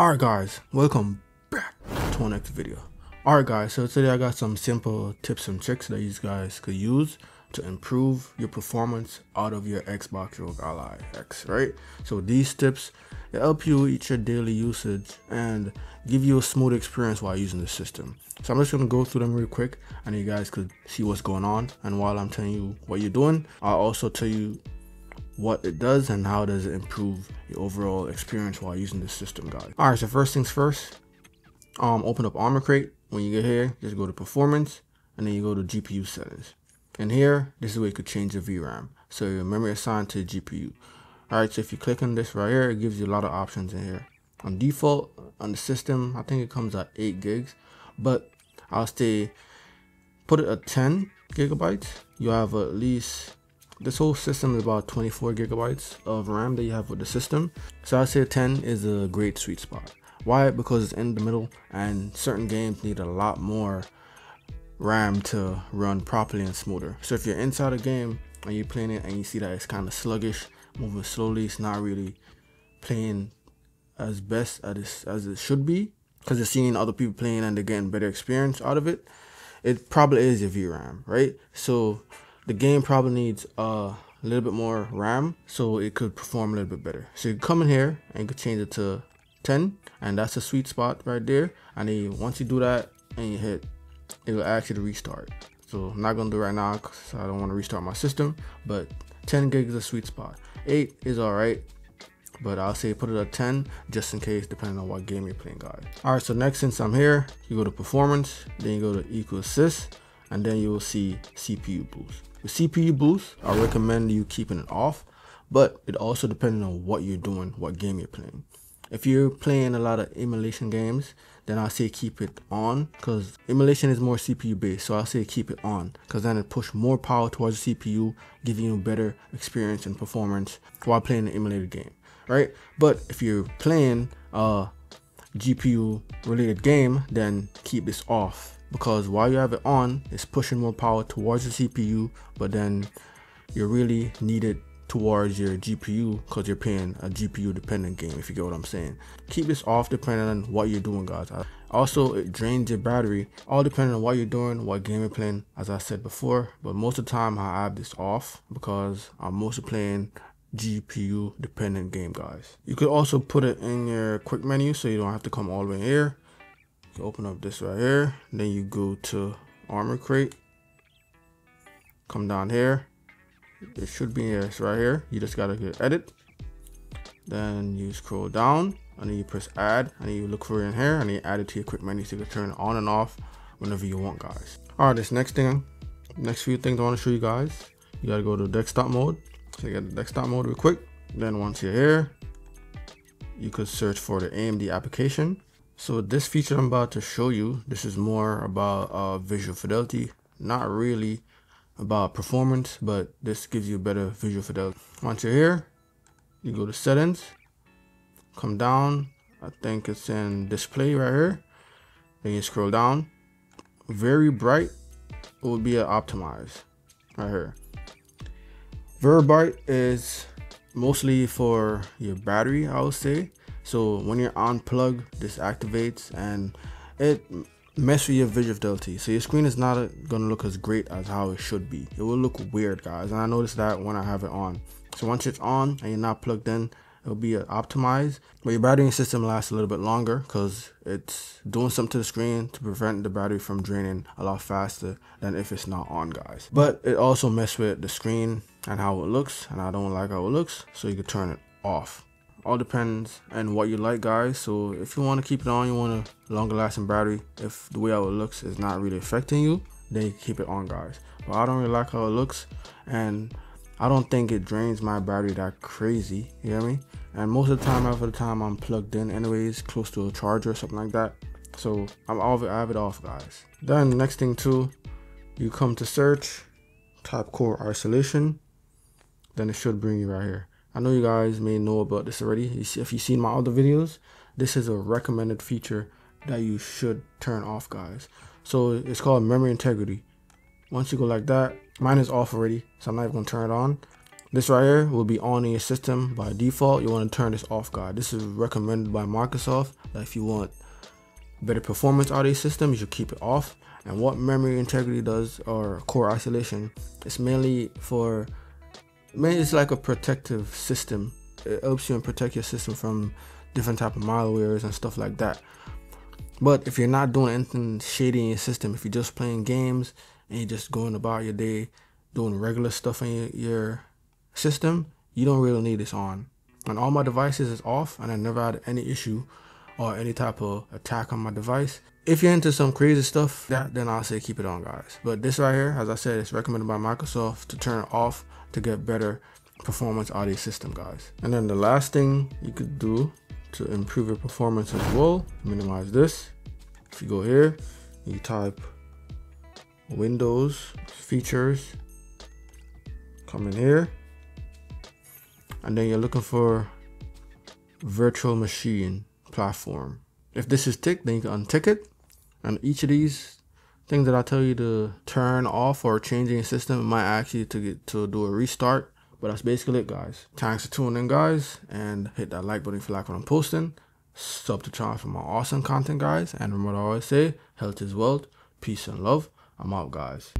Alright guys, welcome back to our next video. Alright guys, so today I got some simple tips and tricks that you guys could use to improve your performance out of your Xbox ROG Ally X, right? So these tips help you eat your daily usage and give you a smooth experience while using the system. So I'm just gonna go through them real quick and you guys could see what's going on. And while I'm telling you what you're doing, I'll also tell you what it does and how does it improve your overall experience while using this system guys. All right so first things first um open up Armoury Crate. When you get here just go to performance and then you go to gpu settings. And here this is where you could change the vram so your memory assigned to the gpu all right so if you click on this right here it gives you a lot of options in here. On default on the system i think it comes at 8 gigs but i'll stay put it at 10 gigabytes. You have at least this whole system is about 24 gigabytes of RAM that you have with the system. So I'd say 10 is a great sweet spot. Why? Because it's in the middle and certain games need a lot more RAM to run properly and smoother. So if you're inside a game and you're playing it and you see that it's kind of sluggish, moving slowly, it's not really playing as best as as it should be because you're seeing other people playing and they're getting better experience out of it. It probably is your VRAM, right? So the game probably needs uh, a little bit more RAM so it could perform a little bit better. So you come in here and you can change it to 10 and that's a sweet spot right there. And then once you do that and you hit, it will actually restart. So I'm not gonna do it right now because I don't want to restart my system, but 10 gigs is a sweet spot. 8 is alright, but I'll say put it at 10 just in case depending on what game you're playing guys. Alright, so next since I'm here, you go to performance, then you go to equal assist, and then you will see CPU boost. With CPU boost, I recommend you keeping it off, but it also depends on what you're doing, what game you're playing. If you're playing a lot of emulation games, then I say keep it on because emulation is more CPU based. So I say keep it on because then it push more power towards the CPU, giving you better experience and performance while playing an emulated game, right? But if you're playing a GPU related game, then keep this off because while you have it on, it's pushing more power towards the CPU, but then you're really needed towards your GPU because you're playing a GPU dependent game, if you get what I'm saying. Keep this off depending on what you're doing, guys. Also, it drains your battery, all depending on what you're doing, what game you're playing, as I said before. But most of the time, I have this off because I'm mostly playing GPU dependent game, guys. You could also put it in your quick menu so you don't have to come all the way here open up this right here then you go to Armoury Crate come down here. It should be here right here. You just gotta hit edit. Then you scroll down and then you press add and you look for it in here and you add it to your quick menu you can turn it on and off whenever you want guys. All right this next thing next few things i want to show you guys. You gotta go to desktop mode. So you got the desktop mode real quick. Then once you're here you could search for the amd application so this feature I'm about to show you, this is more about uh, visual fidelity, not really about performance, but this gives you better visual fidelity. Once you're here, you go to settings, come down, I think it's in display right here. Then you scroll down, Vari-Bright will be an optimize right here. Vari-Bright is mostly for your battery, I would say. So when you're unplugged, this activates and it mess with your visual fidelity. So your screen is not gonna look as great as how it should be. It will look weird, guys. And I noticed that when I have it on. So once it's on and you're not plugged in, it'll be uh, optimized. But your battery system lasts a little bit longer because it's doing something to the screen to prevent the battery from draining a lot faster than if it's not on, guys. But it also mess with the screen and how it looks, and I don't like how it looks, so you can turn it off all depends on what you like guys. So if you want to keep it on you want a longer lasting battery if the way how it looks is not really affecting you then you keep it on guys. But i don't really like how it looks and i don't think it drains my battery that crazy you hear me? And most of the time after the time i'm plugged in anyways close to a charger or something like that. So i'm off i have it off guys. Then next thing too you come to search top core isolation then it should bring you right here I know you guys may know about this already. If you've seen my other videos, this is a recommended feature that you should turn off, guys. So it's called memory integrity. Once you go like that, mine is off already, so I'm not even gonna turn it on. This right here will be on in your system by default. You want to turn this off, guys. This is recommended by Microsoft that if you want better performance out of your system, you should keep it off. And what memory integrity does or core isolation, it's mainly for, mainly it's like a protective system. It helps you and protect your system from different type of malwares and stuff like that. But if you're not doing anything shady in your system, if you're just playing games and you're just going about your day doing regular stuff in your, system, you don't really need this on. And all my devices is off and I never had any issue or any type of attack on my device. If you're into some crazy stuff, that then I'll say keep it on guys. But this right here, as I said, it's recommended by Microsoft to turn it off to get better performance your system guys. And then the last thing you could do to improve your performance as well. Minimize this. If you go here, you type Windows features, come in here, and then you're looking for virtual machine platform. If this is ticked, then you can untick it. And each of these things that I tell you to turn off or changing system might ask you to get to do a restart but that's basically it, guys. Thanks for tuning in, guys, and hit that like button if you like what I'm posting. Sub to channel for more awesome content, guys. And remember I always say, health is wealth, peace and love. I'm out, guys.